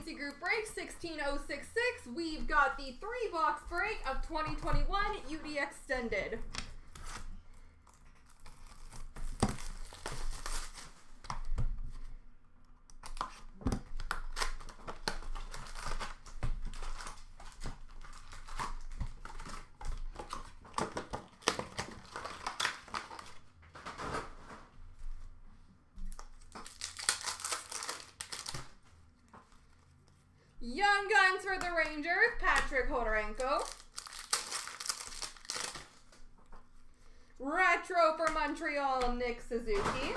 Group Break 16066. We've got the three box break of 2021 UD Extended. Guns for the Rangers, Patrick Khodorenko. Retro for Montreal, Nick Suzuki.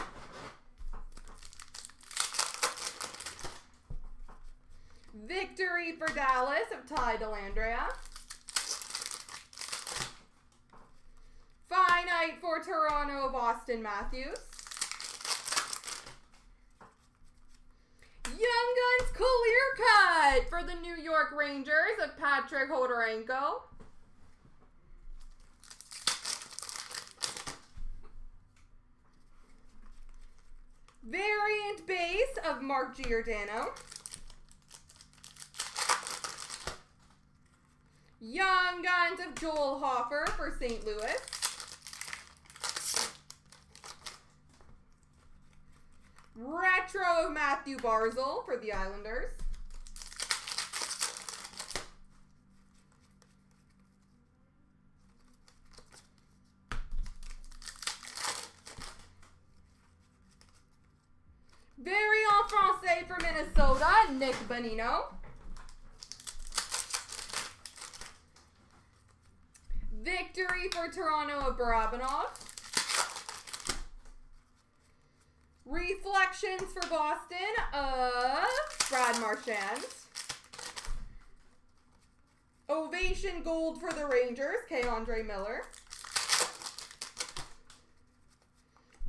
Victory for Dallas of Ty Dellandrea. Finite for Toronto of Auston Matthews. Young Guns clear cut for the New York Rangers of Patrick Khodorenko. Variant base of Mark Giordano. Young Guns of Joel Hofer for St. Louis. Retro of Mathew Barzal for the Islanders. Very en français for Minnesota, Nick Bonino. Victory for Toronto of Barabanov. Reflections for Boston of Brad Marchand. Ovation Gold for the Rangers, K'Andre Miller.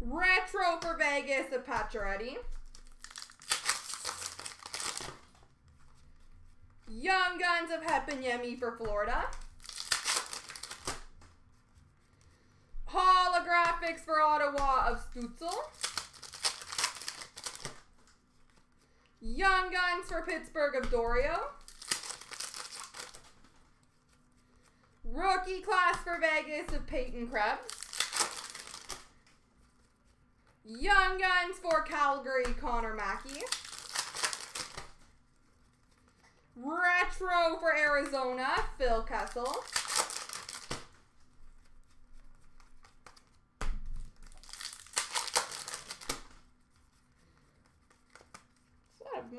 Retro for Vegas of Pacioretty. Young Guns of Heponiemi for Florida. Holographics for Ottawa of Stutzle. Young Guns for Pittsburgh of D'Orio. Rookie class for Vegas of Peyton Krebs. Young Guns for Calgary, Connor Mackey. Retro for Arizona, Phil Kessel. I have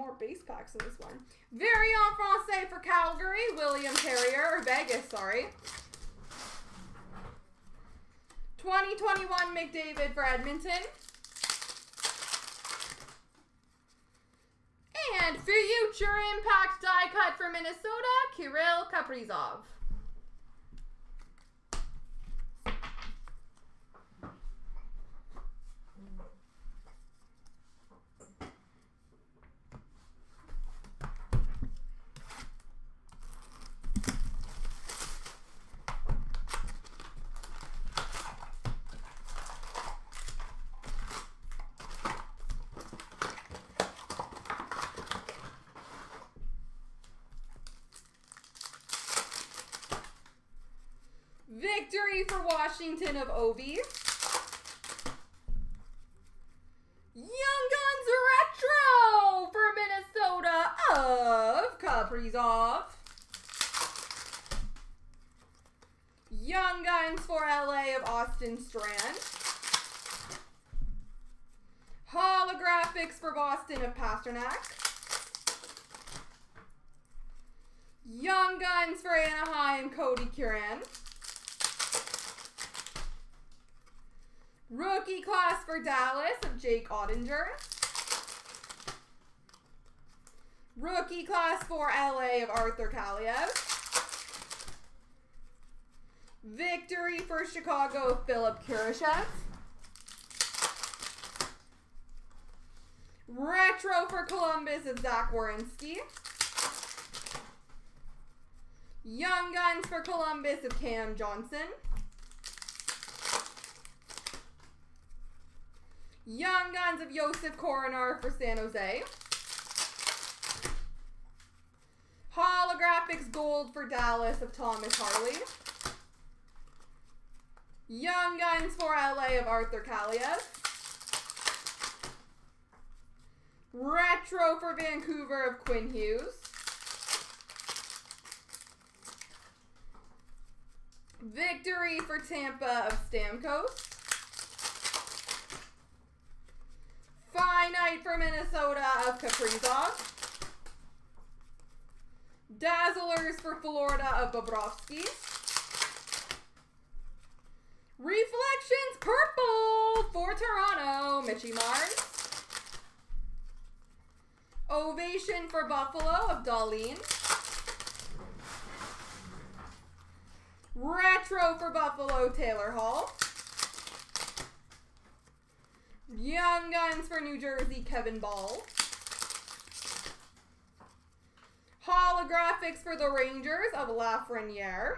packs in this one. Very en français for Calgary, William Carrier, or Vegas, sorry. 2021 McDavid for Edmonton. And future impact die cut for Minnesota, Kirill Kaprizov. Victory for Washington of Ovi. Young Guns Retro for Minnesota of Kaprizov. Young Guns for LA of Austin Strand. Holographics for Boston of Pastrnak. Young Guns for Anaheim, Kodie Curran. Rookie class for Dallas of Jake Oettinger. Rookie class for LA of Arthur Kaliyev. Victory for Chicago of Philipp Kurashev. Retro for Columbus of Zach Werenski. Young Guns for Columbus of Cam Johnson. Young Guns of Josef Korenar for San Jose. Holographics Gold for Dallas of Thomas Harley. Young Guns for LA of Arthur Kaliyev. Retro for Vancouver of Quinn Hughes. Victory for Tampa of Stamkos. Finite for Minnesota of Kaprizov. Dazzlers for Florida of Bobrovsky. Reflections purple for Toronto, Mitch Marner. Ovation for Buffalo of Dahlin. Retro for Buffalo, Taylor Hall. Young Guns for New Jersey, Kevin Bahl. Holographics for the Rangers of Lafreniere.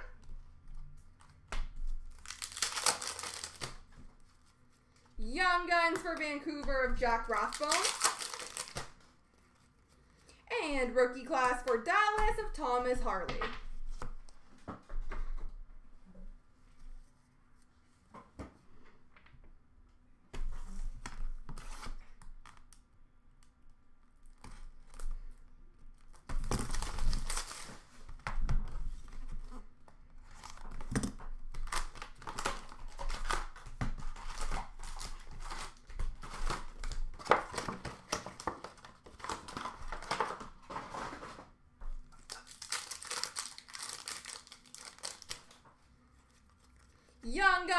Young Guns for Vancouver of Jack Rathbone. And rookie class for Dallas of Thomas Harley.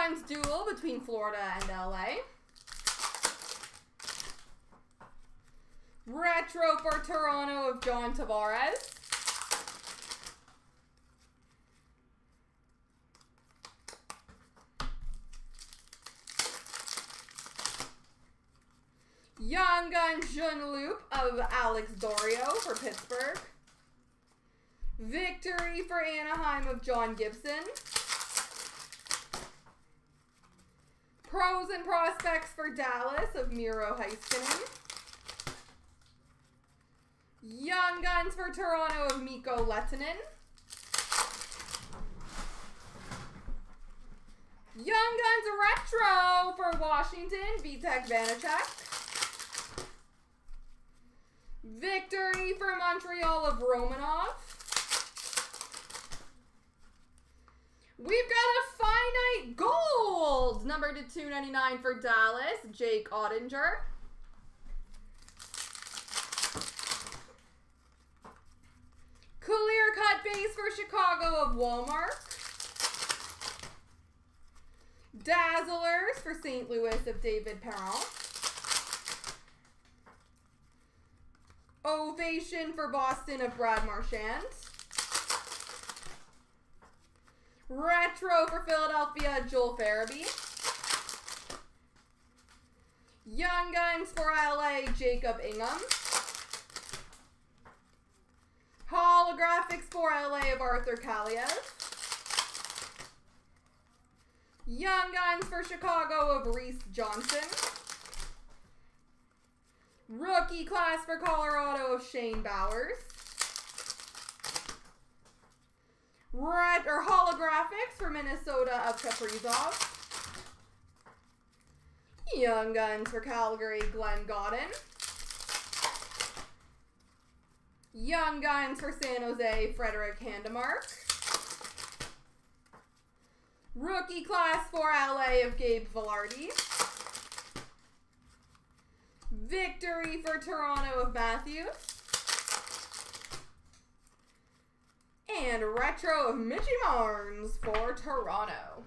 Guns duel between Florida and LA. Retro for Toronto of John Tavares. Young Guns Jean-Luc of Alex D'Orio for Pittsburgh. Victory for Anaheim of John Gibson. Pros and prospects for Dallas of Miro Heiskanen. Young Guns for Toronto of Mikko Lehtonen. Young Guns Retro for Washington, Vitek Vanacek. Victory for Montreal of Romanov. We've got a finite gold, number to 299 for Dallas, Jake Oettinger. Clear cut base for Chicago of Walmart. Dazzlers for St. Louis of David Perron. Ovation for Boston of Brad Marchand. Retro for Philadelphia, Joel Farabee. Young Guns for LA, Jacob Ingham. Holographics for LA of Arthur Kaliyev. Young Guns for Chicago of Reese Johnson. Rookie class for Colorado of Shane Bowers. Red or holographics for Minnesota of Kaprizov. Young Guns for Calgary, Glenn Gawdin. Young Guns for San Jose, Fredrik Handemark. Rookie class for LA of Gabe Vilardi. Victory for Toronto of Matthews. And retro of Mitch Marner for Toronto.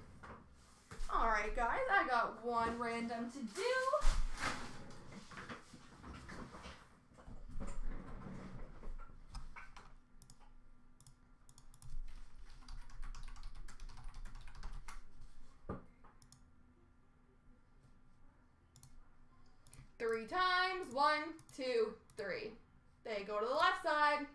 Alright guys, I got one random to do. Three times. One, two, three. They go to the left side.